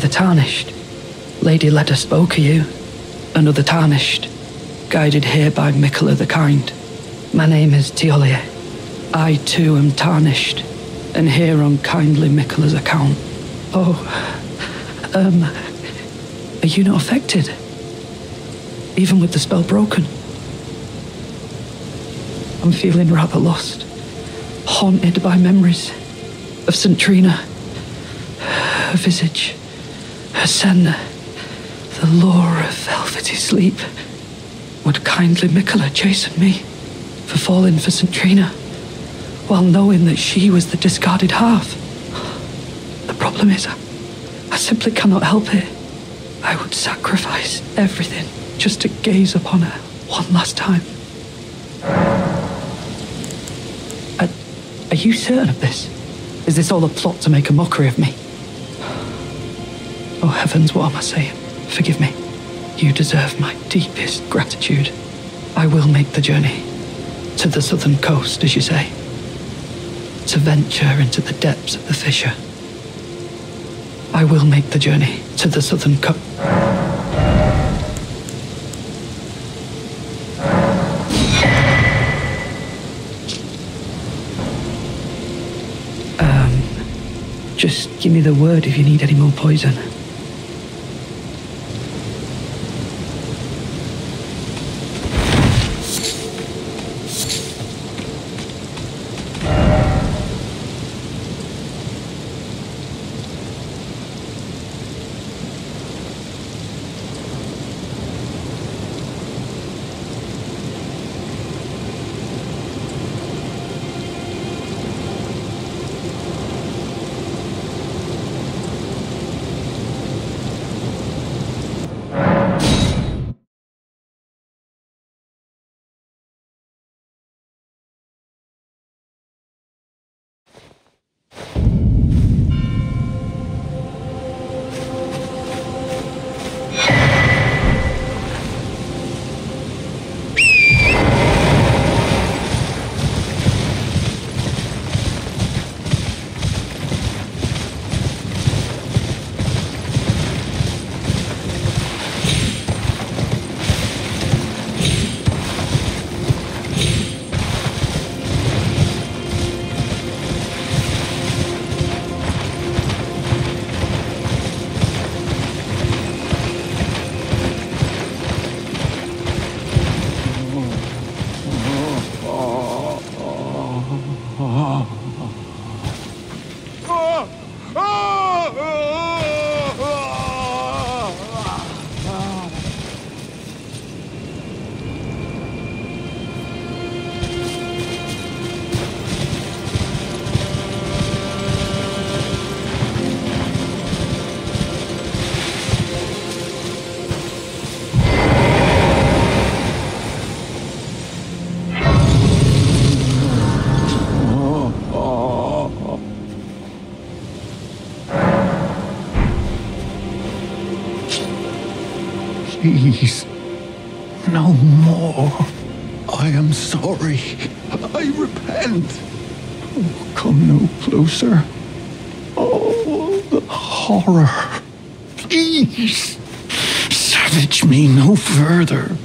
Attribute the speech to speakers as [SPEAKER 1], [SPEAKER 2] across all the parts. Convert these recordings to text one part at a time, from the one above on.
[SPEAKER 1] the Tarnished. Lady Leda spoke of you. Another Tarnished. Guided here by Miquella the Kind. My name is Thiollier. I too am Tarnished. And here on kindly Miquella's account. Oh, um, are you not affected? Even with the spell broken? I'm feeling rather lost, haunted by memories of St. Trina, her visage, her the lure of velvety sleep. Would kindly Miquella chasten me for falling for St. Trina, while knowing that she was the discarded half? The problem is, I, I simply cannot help it. I would sacrifice everything just to gaze upon her one last time. Are, are you certain of this? Is this all a plot to make a mockery of me? Oh heavens, what am I saying? Forgive me. You deserve my deepest gratitude. I will make the journey to the southern coast, as you say, to venture into the depths of the fissure. I will make the journey to the southern coast. Um, just give me the word if you need any more poison.
[SPEAKER 2] Sorry. I repent. Oh, come no closer. Oh, the horror. Please, savage me no further.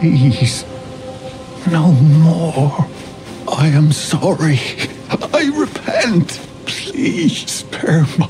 [SPEAKER 2] Please. No more. I am sorry. I repent. Please spare my.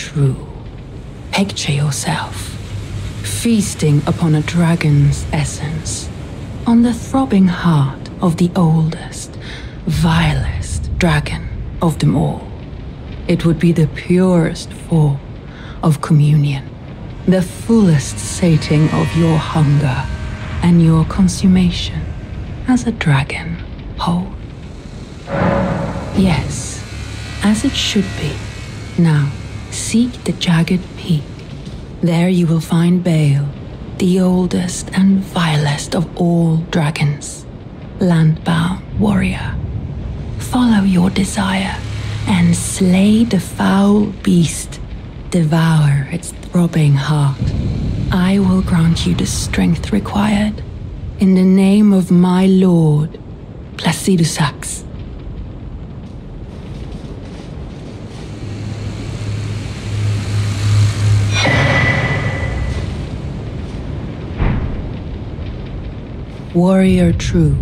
[SPEAKER 3] True, picture yourself feasting upon a dragon's essence, on the throbbing heart of the oldest, vilest dragon of them all. It would be the purest form of communion, the fullest sating of your hunger and your consummation as a dragon whole. Yes, as it should be. Now, seek the jagged peak. There you will find Bayle, the oldest and vilest of all dragons, landbound warrior. Follow your desire and slay the foul beast, devour its throbbing heart. I will grant you the strength required in the name of my lord, Placidusax. Warrior true,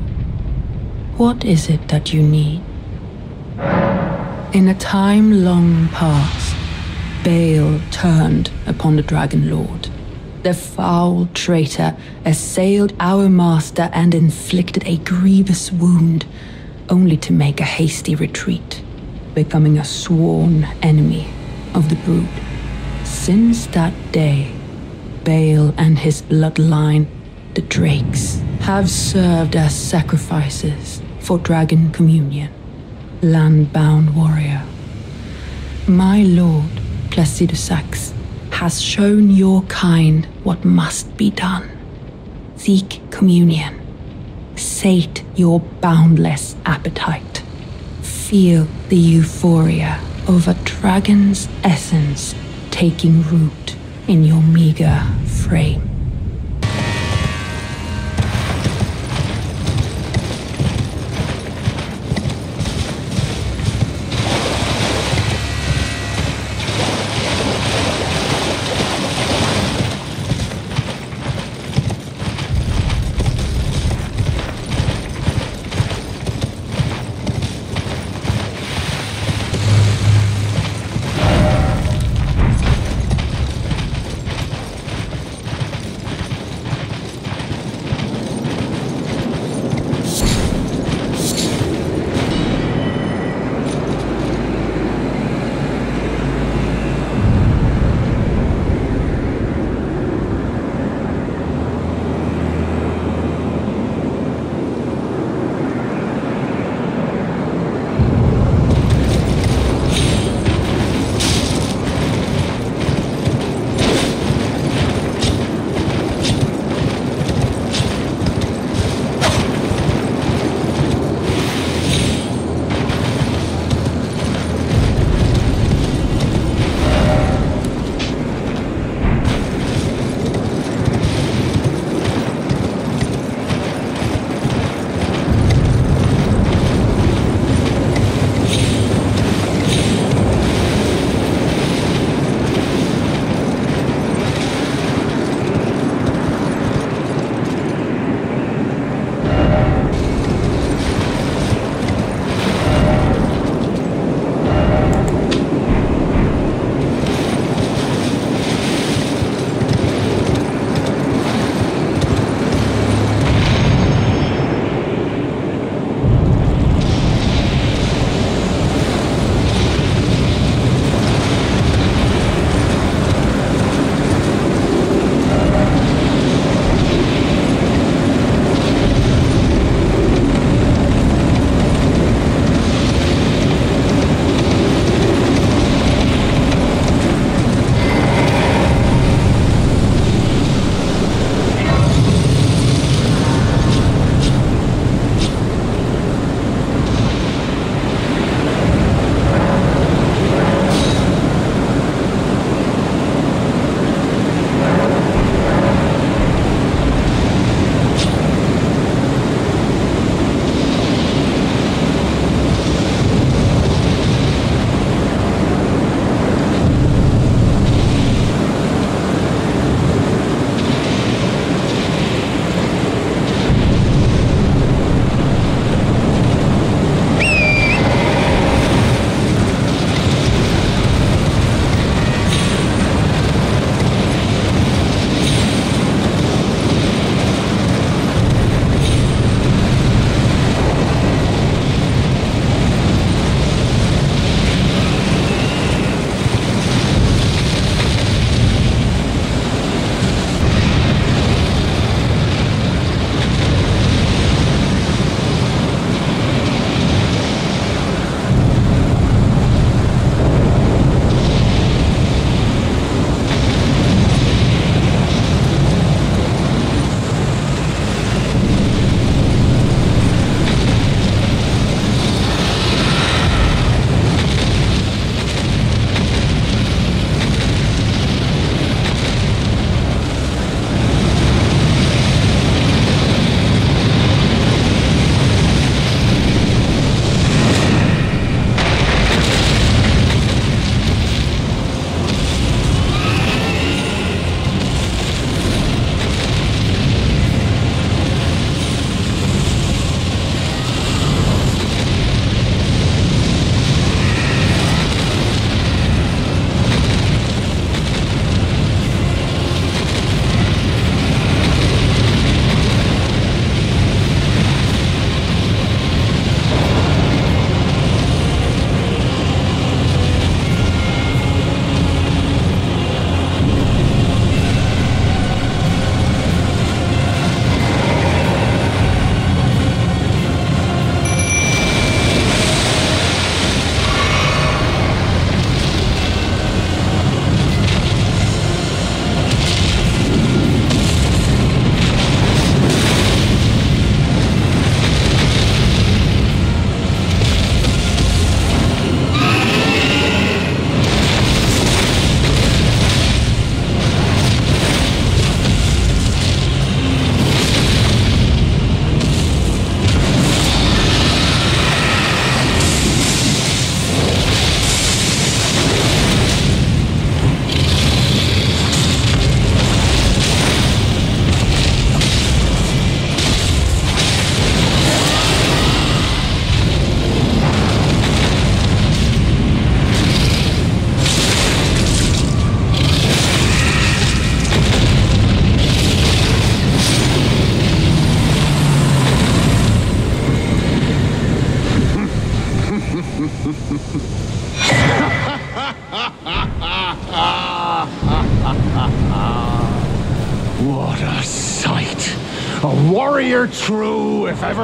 [SPEAKER 3] what is it that you need? In a time long past, Bayle turned upon the Dragon Lord. The foul traitor assailed our master and inflicted a grievous wound, only to make a hasty retreat, becoming a sworn enemy of the brood. Since that day, Bayle and his bloodline, the Drakes, have served as sacrifices for Dragon Communion, landbound warrior. My lord, Placidusax, has shown your kind what must be done. Seek communion. Sate your boundless appetite. Feel the euphoria of a dragon's essence taking root in your meager frame.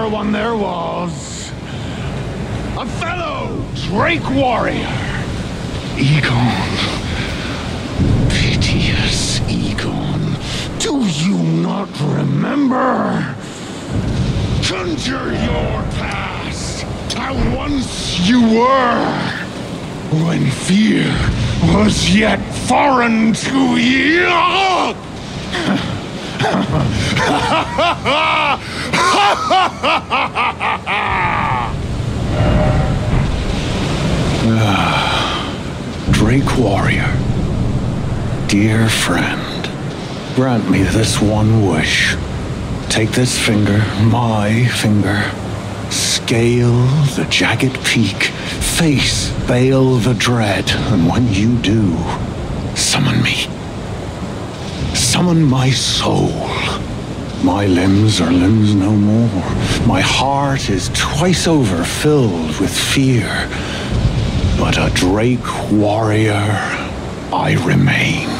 [SPEAKER 2] True, if ever one there was. A fellow Drake warrior. Igon. Piteous Igon. Do you not remember? Conjure your past. How once you were. When fear was yet foreign to ye. Ah. Drake Warrior, dear friend, grant me this one wish. Take this finger, my finger, scale the jagged peak, face Bayle the dread, and when you do, summon me. Summon my soul. My limbs are limbs no more. My heart is twice over filled with fear. But a Drake warrior I remain.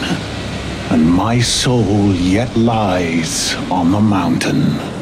[SPEAKER 2] And my soul yet lies on the mountain.